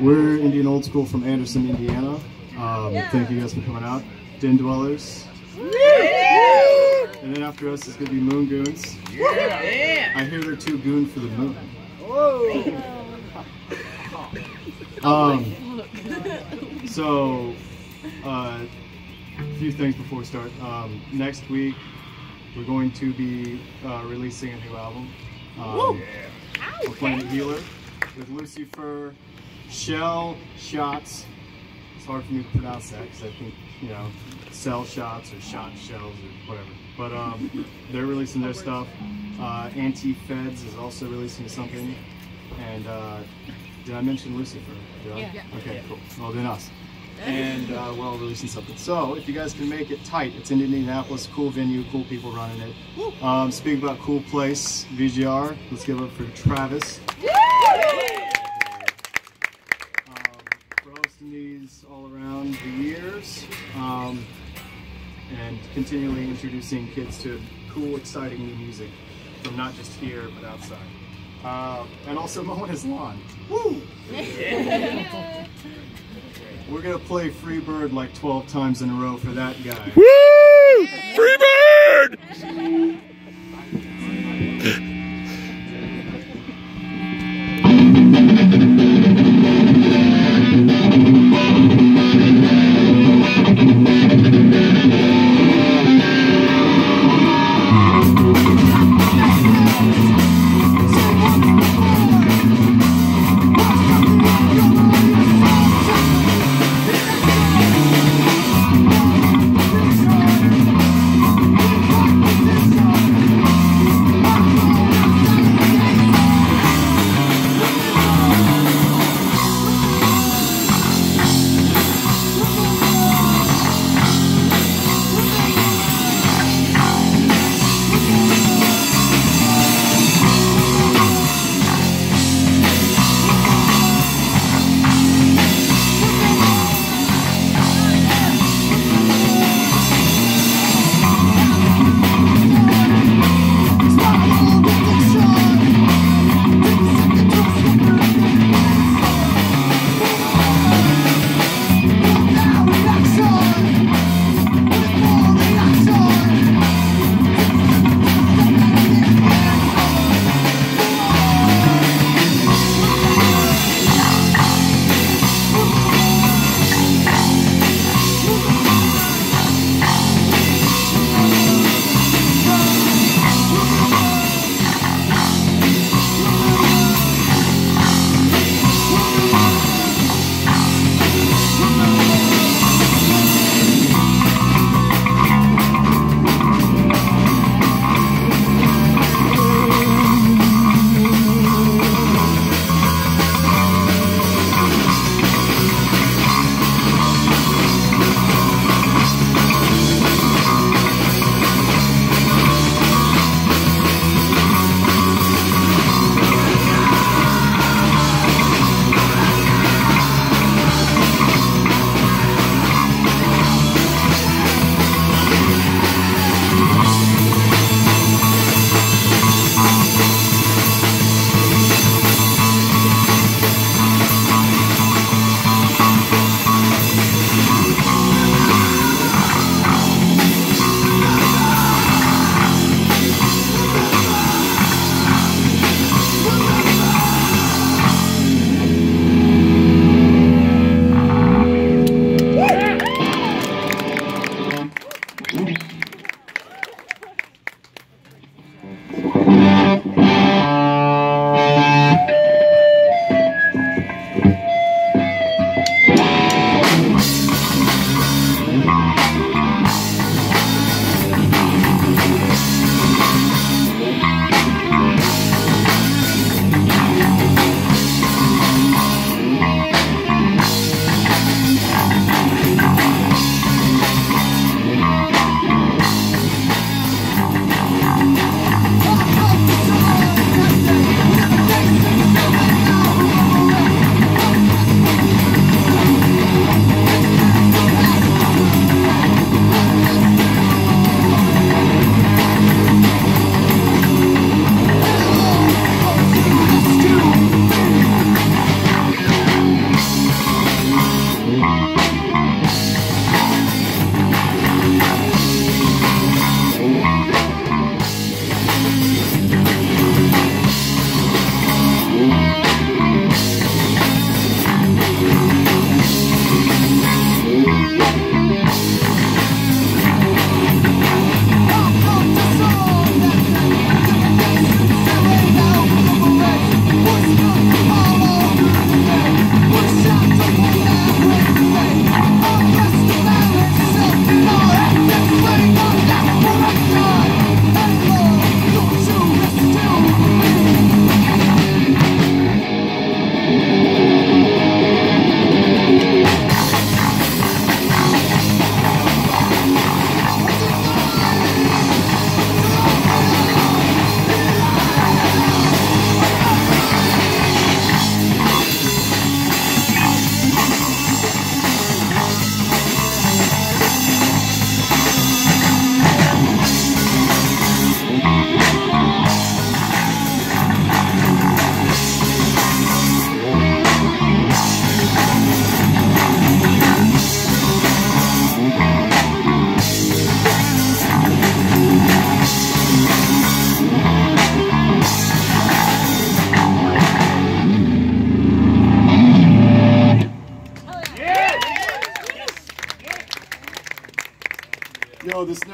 We're Indian Old School from Anderson, Indiana. Um, Thank you guys for coming out. Den Dwellers. And then after us is going to be Moon Goons. I hear they're too goon for the moon. Um, so, uh, a few things before we start. Um, next week, we're going to be uh, releasing a new album. Um, we're playing Healer with Lucifer, Shell, Shots. It's hard for me to pronounce that because I think, you know, cell shots or shot shells or whatever. But um, they're releasing their stuff. Uh, Anti-Feds is also releasing something. And uh, did I mention Lucifer? Did I? Yeah. Okay, cool. Well, then us. And uh, we're all releasing something. So if you guys can make it tight, it's in Indianapolis, cool venue, cool people running it. Um, speaking about cool place, VGR, let's give it up for Travis. um, for hosting all around the years um, and continually introducing kids to cool, exciting new music from not just here but outside. Uh, and also mowing his lawn. Woo! We're gonna play Free Bird like 12 times in a row for that guy. Woo! Free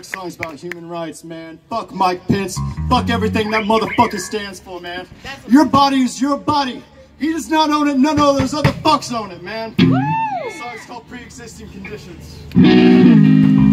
next song's about human rights, man. Fuck Mike Pence. Fuck everything that motherfucker stands for, man. Your body is your body. He does not own it. None of those other fucks own it, man. Woo! Song's called Pre-Existing Conditions.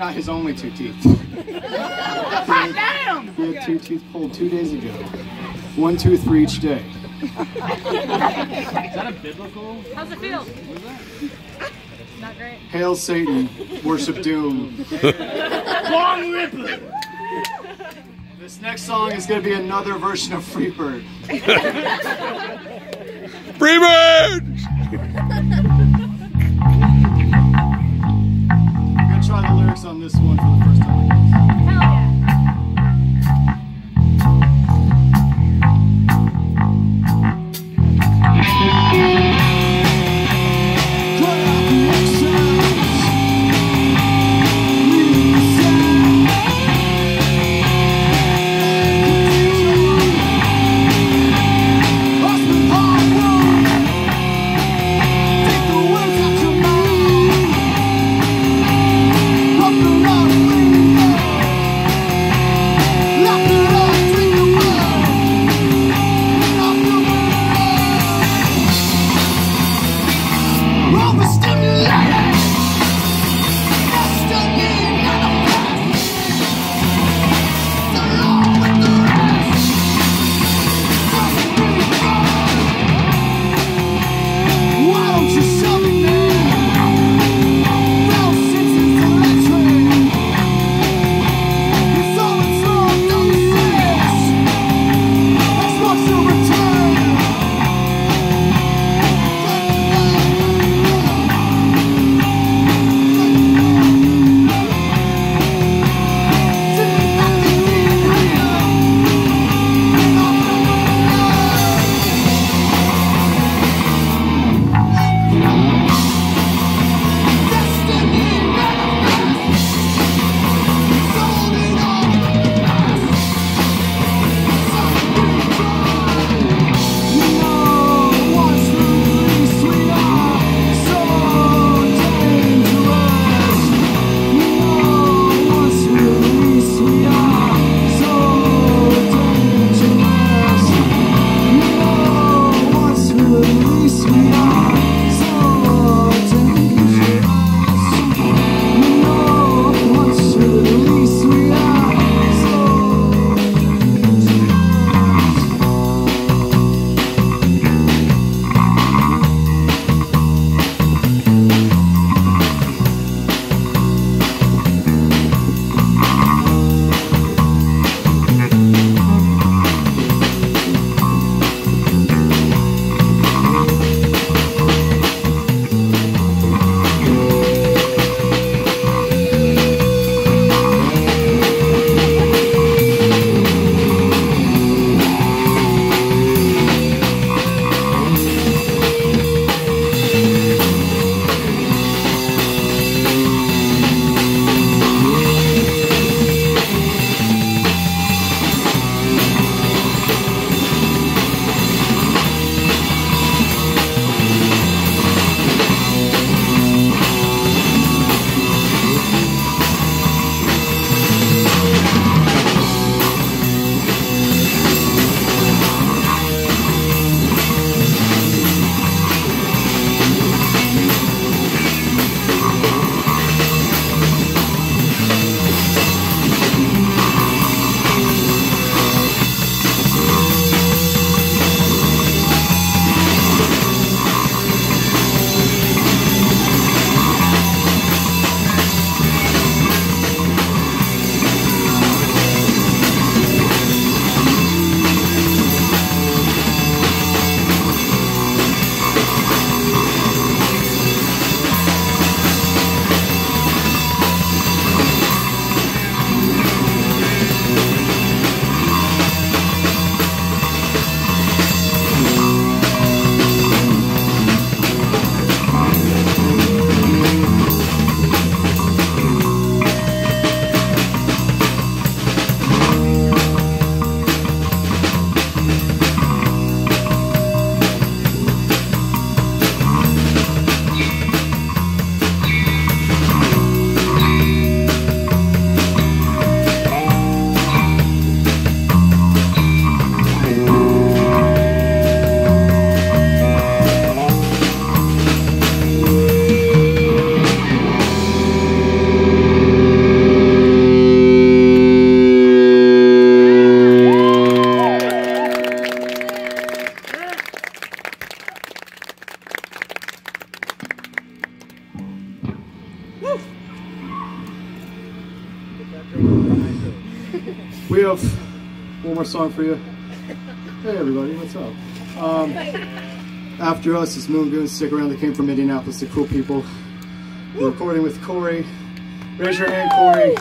Not his only two teeth. Damn! He had two teeth pulled two days ago. One tooth for each day. Is that a biblical? How's it feel? Not great. Hail Satan, worship doom. Long Ripper! This next song is gonna be another version of Freebird. Freebird! One for the first one more song for you. Hey everybody, what's up? Um, after us is Moon Goons. Stick around. They came from Indianapolis. They're cool people. We're recording with Corey. Raise your hand, Corey.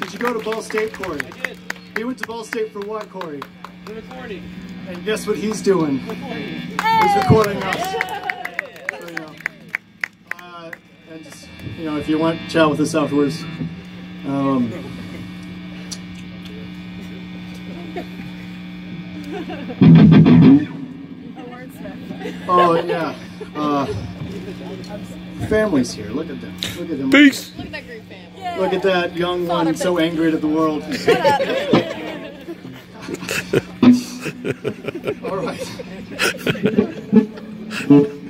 Did you go to Ball State, Corey? I did. He went to Ball State for what, Corey? The recording. And guess what he's doing? Recording. He's recording us. So, you know, uh, and just, you know, if you want to chat with us afterwards, um, oh yeah, uh, families here. Look at them. Look at them. Peace. Look at that great family. Look at that young one, so angry at the world. All right.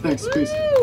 Thanks. Peace.